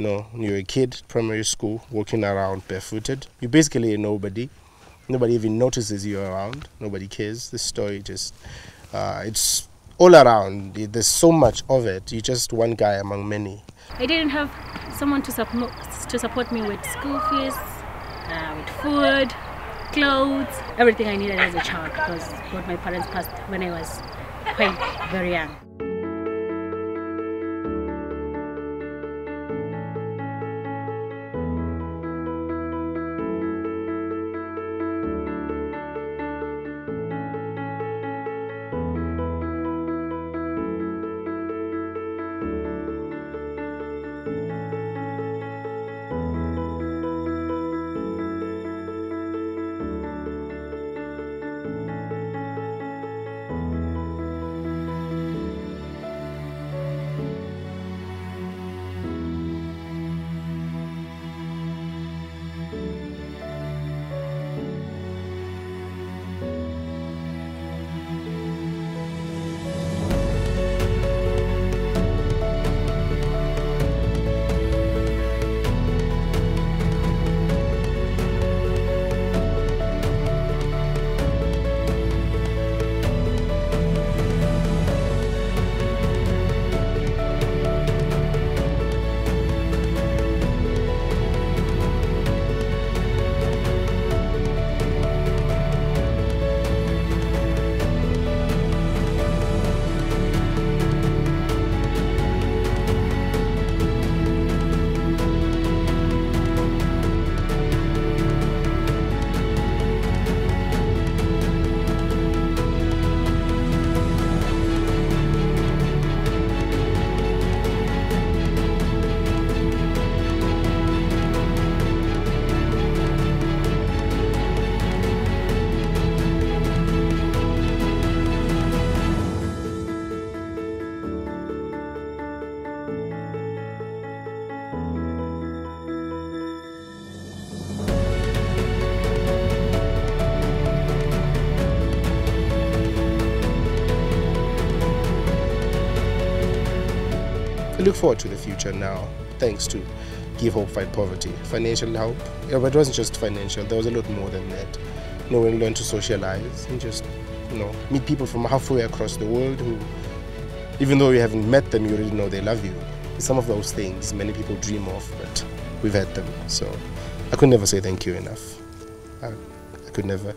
You know, you're a kid, primary school, walking around barefooted. You're basically a nobody. Nobody even notices you around. Nobody cares. The story just, uh, it's all around. There's so much of it. You're just one guy among many. I didn't have someone to support to support me with school fees, uh, with food, clothes, everything I needed as a child because both my parents passed when I was quite very young. I look forward to the future now, thanks to Give Hope Fight Poverty. Financial help, yeah, but it wasn't just financial, there was a lot more than that. You know, learn to socialize and just, you know, meet people from halfway across the world who, even though you haven't met them, you already know they love you. Some of those things many people dream of, but we've had them. So I could never say thank you enough. I, I could never.